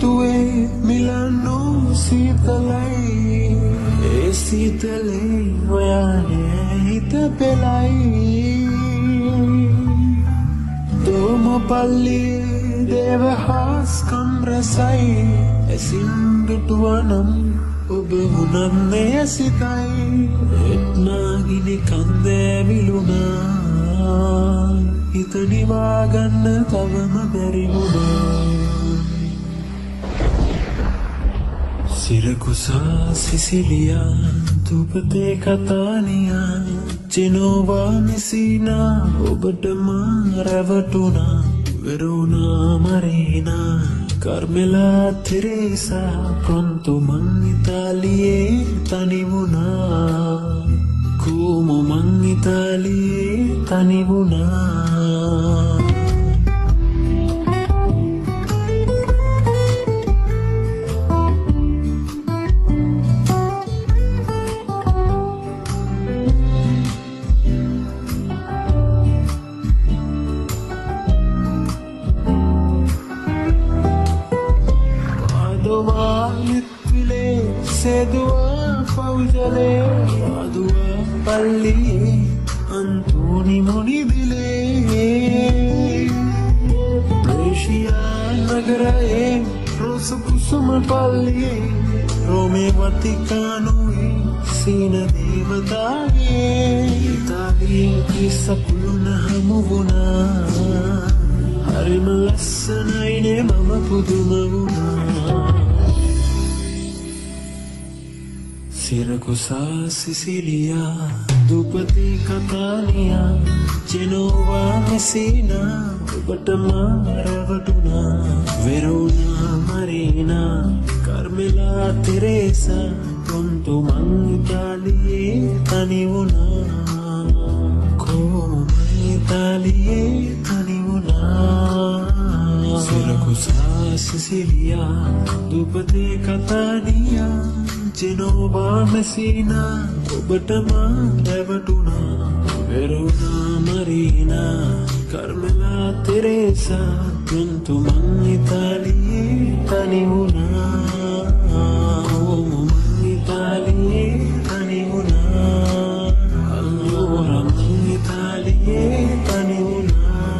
තුවේ මිලන්නු සීතලයි ඒ සීතලේ ඔයානේ හිත පෙලයි දෝම පල්ලි දේව හාස්කම් රසයි ඇසින් දුටුවනම් ඔබ වුනන්නේ සිතයි එත්නාගිනි කන්දෑ විලුණා හිත නිවාගන්න තවම බැරිවුණා සිරකුසා සිසිලියා තුපතේ කතානියා ජෙනෝවා මෙසිනා ඔබටම රැවටුනා වෙරුණා මරීනා කර්මෙලා තෙරේසා ප්‍රොන්තුමං ඉතාලියේ තනිවුණා කූමුමං ඉතාලියේ තනිවුණා ಮಿತ್ವಿಲೆ ಸೆದುವ ಫೌಜಲೆ ಅದುವ ಪಲ್ಲಿ ಅಂತೂನಿ ಮುನಿದಿಲೆ ಪ್ರೇಷಿಯಾ ನಗರೇ ರೋಸ ಕುಸುಮ ಪಲ್ಲಿ ರೋಮೆ ವತಿಕಾನುವೆ ಸೀನ ದೇವತಾಗೆ ತಾಯಿ ಕಿಸ ಕುಲುನ ಹಮುಗುಣ හරිම ලස්සනයිනේ මම පුදුම වුණා සිරකුසා සිසිලියා දුපති කතානියා ජෙනෝවා මෙසිනා ඔබටම රැවටුනා වෙරුණා මරීනා කර්මෙලා තෙරේසා කොන්තු මං ඉතාලියේ තනිවුණා කෝම ඉතාලියේ තනිවුණා සිරකුසා සිසිලියා දුපතේ වචනෝබා මැසිනා ඔබටමා නැවටුණා වෙරුණා මරීනා කර්මලා තෙරේසා තුන්තුමන් ඉතාලියේ තනිවුණා ඔමුමන් ඉතාලියේ තනිවුණා අල්ලෝරමන් ඉතාලියේ තනිවුණා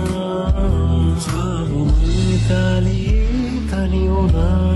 සාබුමන් ඉතාලියේ තනිවුණා.